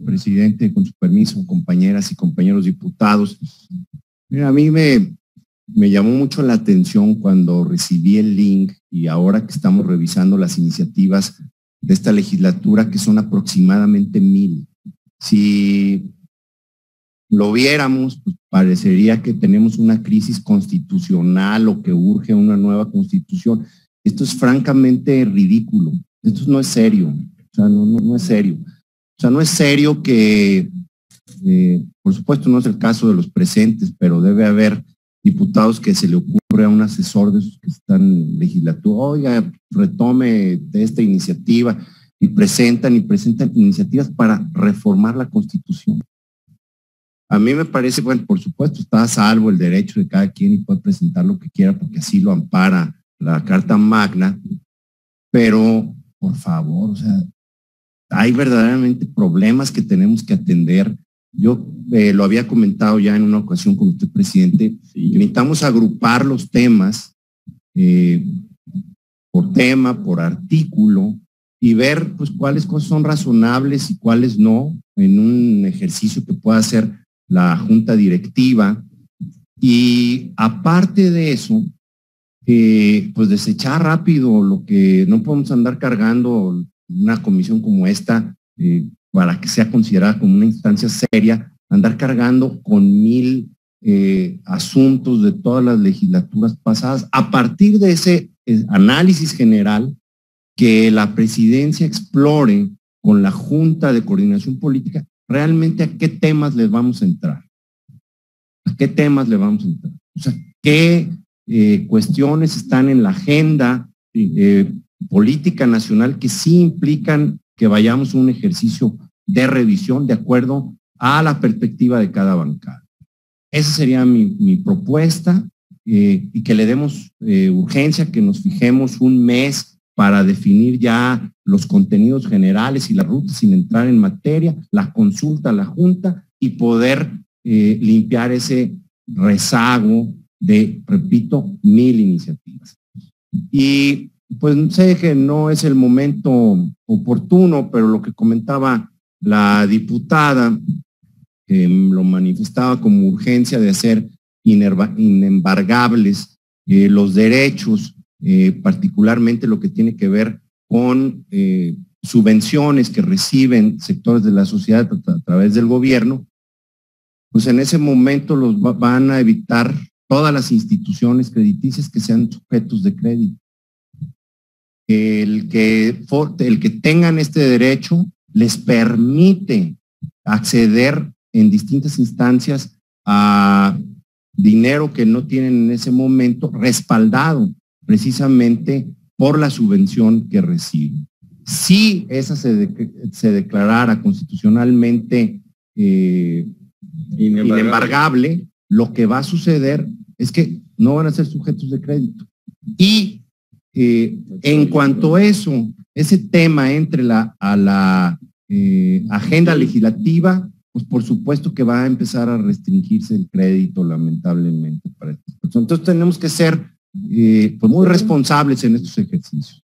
presidente, con su permiso, compañeras y compañeros diputados. Mira, a mí me, llamó mucho la atención cuando recibí el link y ahora que estamos revisando las iniciativas de esta legislatura, que son aproximadamente mil. Si lo viéramos, pues parecería que tenemos una crisis constitucional o que urge una nueva constitución. Esto es francamente ridículo. Esto no es serio. O sea, no, no, es serio. O sea, no es serio que, eh, por supuesto, no es el caso de los presentes, pero debe haber diputados que se le ocurre a un asesor de esos que están en legislatura, oiga, retome esta iniciativa y presentan y presentan iniciativas para reformar la constitución. A mí me parece, bueno, por supuesto, está a salvo el derecho de cada quien y puede presentar lo que quiera porque así lo ampara la Carta Magna, pero por favor, o sea, hay verdaderamente problemas que tenemos que atender. Yo eh, lo había comentado ya en una ocasión con usted, presidente, necesitamos agrupar los temas eh, por tema, por artículo, y ver pues cuáles cosas son razonables y cuáles no, en un ejercicio que pueda hacer la junta directiva. Y aparte de eso, eh, pues desechar rápido lo que no podemos andar cargando una comisión como esta para que sea considerada como una instancia seria, andar cargando con mil eh, asuntos de todas las legislaturas pasadas, a partir de ese eh, análisis general, que la presidencia explore con la Junta de Coordinación Política realmente a qué temas les vamos a entrar. ¿A qué temas le vamos a entrar? O sea, qué eh, cuestiones están en la agenda política nacional que sí implican que vayamos a un ejercicio de revisión de acuerdo a la perspectiva de cada bancada. Esa sería mi, propuesta eh, y que le demos eh, urgencia, que nos fijemos un mes para definir ya los contenidos generales y las rutas sin entrar en materia, la consulta la Junta y poder eh, limpiar ese rezago de, repito, mil iniciativas. Y pues sé que no es el momento oportuno, pero lo que comentaba la diputada, que lo manifestaba como urgencia de hacer inembargables eh, los derechos, eh, particularmente lo que tiene que ver con eh, subvenciones que reciben sectores de la sociedad a, través del gobierno, pues en ese momento los van a evitar todas las instituciones crediticias que sean sujetos de crédito el que, el que tengan este derecho les permite acceder en distintas instancias a dinero que no tienen en ese momento respaldado precisamente por la subvención que reciben. Si esa se, declarara constitucionalmente eh, inembargable, lo que va a suceder es que no van a ser sujetos de crédito. Y en cuanto a eso, ese tema entre la, a la eh, agenda legislativa, pues por supuesto que va a empezar a restringirse el crédito, lamentablemente, para estas personas. Entonces tenemos que ser eh, pues muy responsables en estos ejercicios.